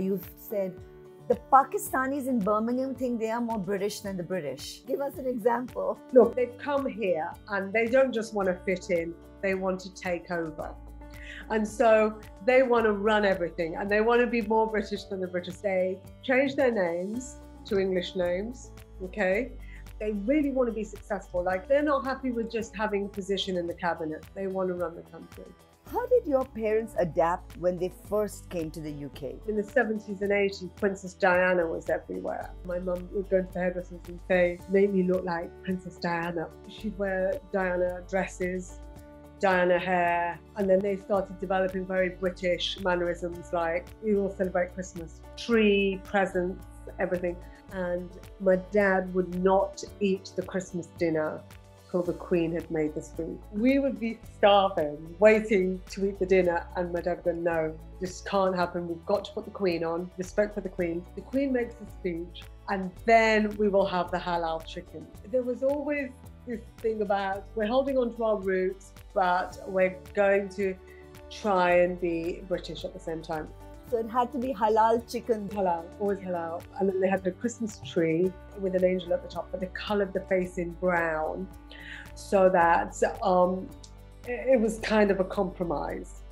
You've said the Pakistanis in Birmingham think they are more British than the British. Give us an example. Look, they've come here and they don't just want to fit in, they want to take over. And so they want to run everything and they want to be more British than the British. They change their names to English names, okay? They really want to be successful. Like they're not happy with just having a position in the cabinet, they want to run the country. How did your parents adapt when they first came to the UK? In the 70s and 80s, Princess Diana was everywhere. My mum would go to the hairdressers and say, make me look like Princess Diana. She'd wear Diana dresses, Diana hair, and then they started developing very British mannerisms like we all celebrate Christmas, tree, presents, everything. And my dad would not eat the Christmas dinner till the Queen had made this food. We would be starving, waiting to eat the dinner, and my dad would go, No, this can't happen. We've got to put the Queen on, respect for the Queen. The Queen makes a speech, and then we will have the halal chicken. There was always this thing about we're holding on to our roots, but we're going to try and be British at the same time. So it had to be halal chicken. Halal, always halal. And then they had the Christmas tree with an angel at the top, but they coloured the face in brown so that um, it was kind of a compromise.